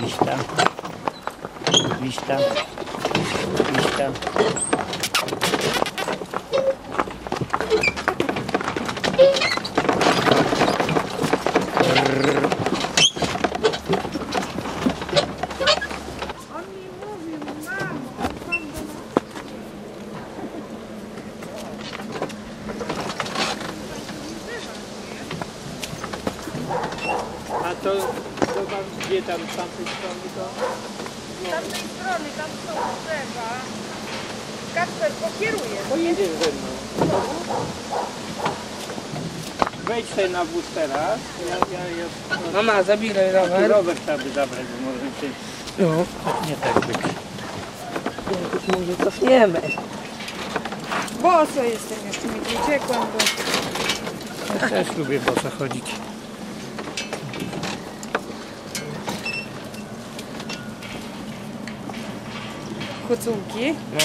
vista, vista, vista. Gdzie tam z tamtej strony to? z tamtej strony, tam są drzewa. Kasper pokieruje. Pojedziesz ze mną. Wejdź sobie na wóz teraz. Ja, ja, ja, Mama, zabieraj rower. rower trzeba by zabrać, bo może się No, nie tak być. jakoś może cofniemy. Boso jestem, jeszcze mi nie uciekłam, bo Ja też lubię po co chodzić. Kocułki. No,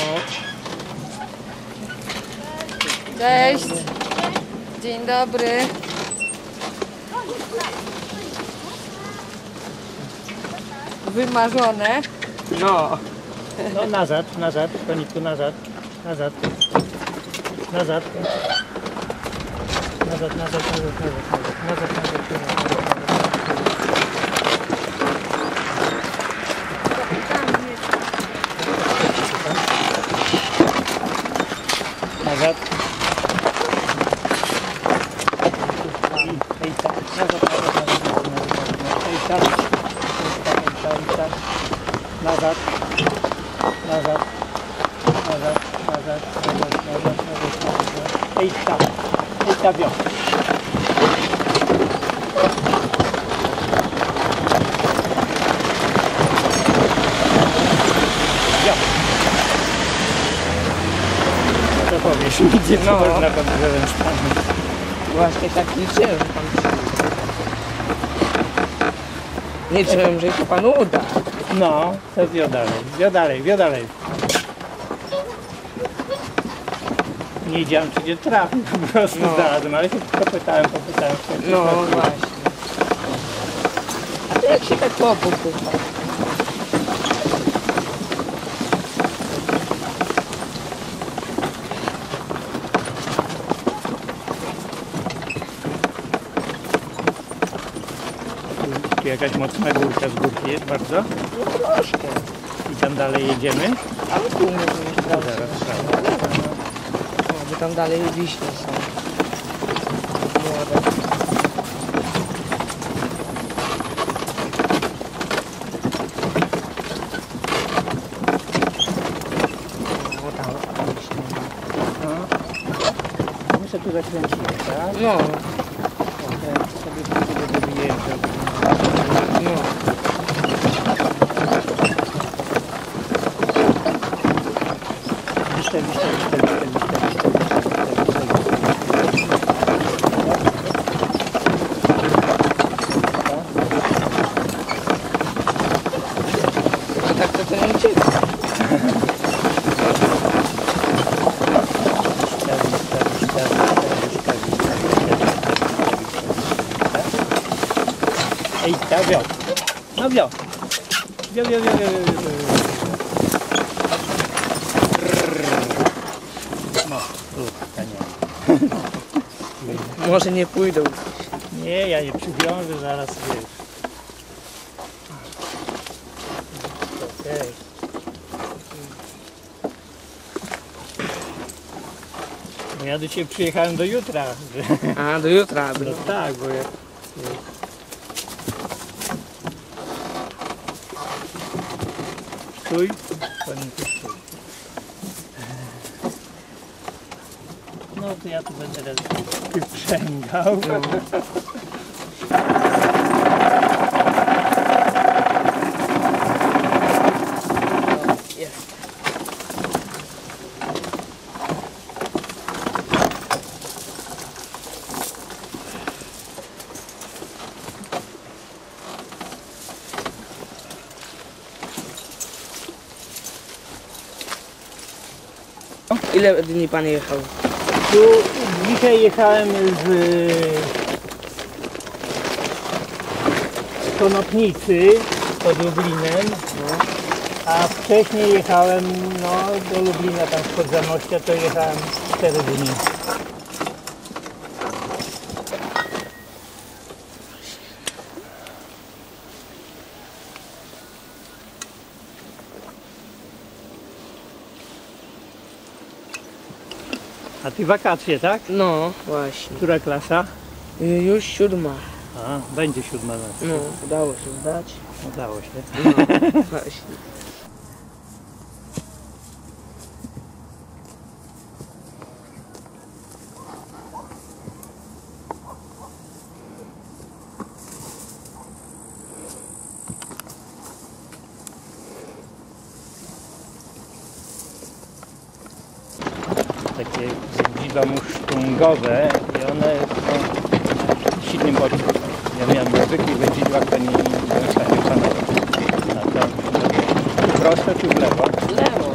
Cześć. Dzień dobry. Wymarzone. no. No nazad, nazad, koniku nazad, nazad, nazad. Nazad, nazad, nazad, nazad, nazad, nazad, nazad, nazad, Nazad, nazad, nazad, nazad, nazad, nazad, nazad, nazad. Ej, tam, ej, tam, ją. Co powiesz, gdzie no. można pod drewem stanąć? Właśnie tak liczyłem przyjdzie. Liczyłem, że się panu uda. No, to wio dalej, wio dalej, wio dalej. Nie wiedziałem, czy cię trafi, po prostu No. znalazłem, ale się popytałem, popytałem. się. No właśnie. A to jak się tak popukł? Tu jakaś mocna górka z górki jest bardzo. No troszkę. I tam dalej jedziemy. Ale tu mówię, że To zaraz trzeba. No, bo tam dalej wiśnie są. Młode. No tam wiśnie. No. My sobie tu zakręcimy, tak? No, Pokręcę sobie tu sobie wyjeżdżam. no. Wiszte, wiszte, wiszte, wiszte, wiszte, wiszte, wiszte, wiszte, To tak to to nie ucieka. Ta wio. No wio, wio, wio, wio, wio. No, kurka nie. Może nie pójdą. Nie, ja nie przywiążę, zaraz wiesz. Okej. No ja do Ciebie przyjechałem do jutra. że- A, do jutra. No tak, bo ja... Stój, panienko, stój. No to ja tu będę teraz wyprzęgał. Ile dni pan jechał? Tu dzisiaj jechałem z z Konopnicy pod Lublinem, No. a wcześniej jechałem no, do Lublina, tam spod Zamościa, to jechałem 4 dni. A ty wakacje, tak? No, właśnie. Która klasa? Y, Już siódma. A, będzie siódma. No, udało się zdać. Udało się. No, właśnie. takie wędziwa musztungowe i one są w silnym bodźcu. Ja miałem na zwykłych wędzidłach, to nie byłem w stanie panować. A to prosto czy w lewo? Lewo.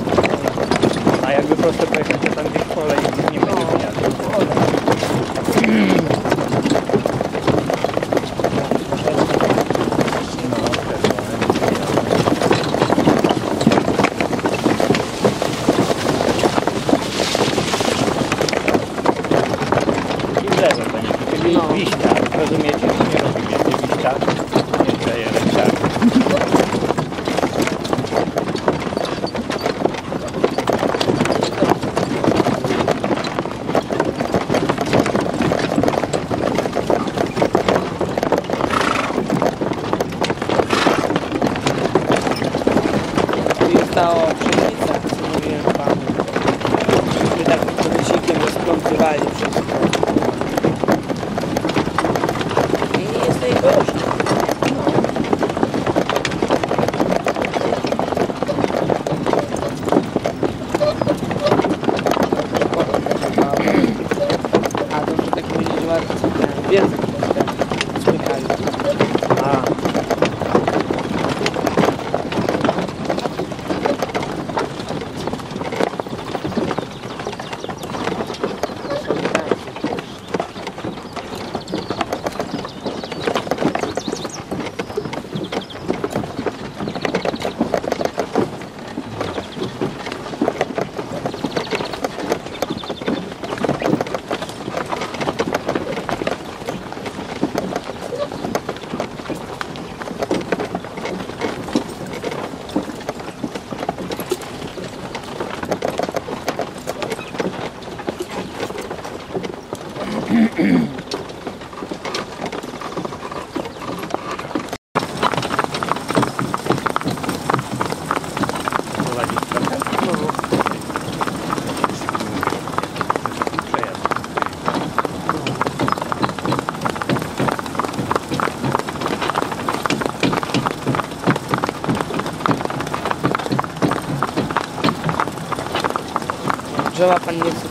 A jakby prosto pojechać, to tam gdzieś pole i nie będzie. No, Bye. Drzewa pan nie chce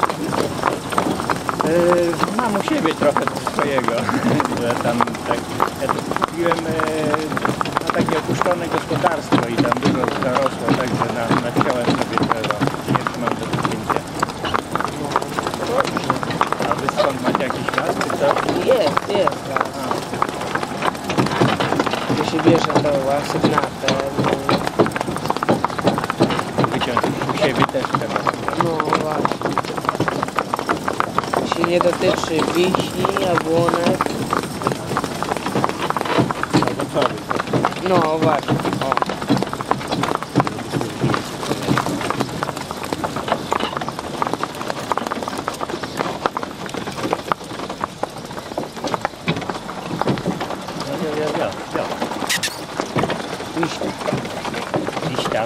mam u siebie trochę swojego, że tam tak, ja tu kupiłem yy, no, takie opuszczone gospodarstwo i tam dużo zarosło, także na, naciąłem sobie drzewa. Nie mam do zdjęcia. A wy skąd macie jakiś las, czy co? Jest, jest. Gdzie się bierze to asygnatę, Wyciąć u siebie też trzeba. no właśnie. Się nie dotyczy wiśni, jabłonek, no właśnie, o. Ja. Wiśnia.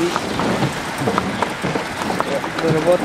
Iść tam. Ryba